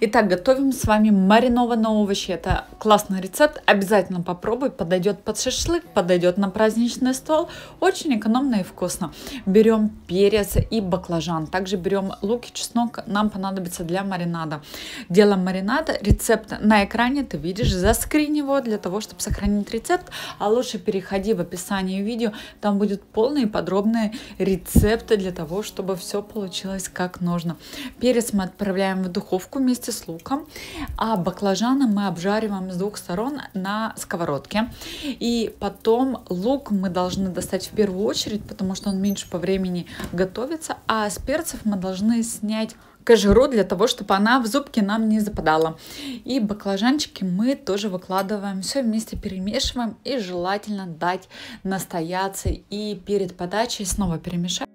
Итак, готовим с вами маринованные овощи. Это классный рецепт, обязательно попробуй. Подойдет под шашлык, подойдет на праздничный стол. Очень экономно и вкусно. Берем перец и баклажан. Также берем лук и чеснок, нам понадобится для маринада. Делаем маринад. Рецепт на экране ты видишь, заскрин его для того, чтобы сохранить рецепт. А лучше переходи в описание видео, там будут полные подробные рецепты для того, чтобы все получилось как нужно. Перец мы отправляем в духовку вместе с луком, а баклажаны мы обжариваем с двух сторон на сковородке. И потом лук мы должны достать в первую очередь, потому что он меньше по времени готовится, а с перцев мы должны снять кожуру для того, чтобы она в зубки нам не западала. И баклажанчики мы тоже выкладываем, все вместе перемешиваем и желательно дать настояться и перед подачей снова перемешать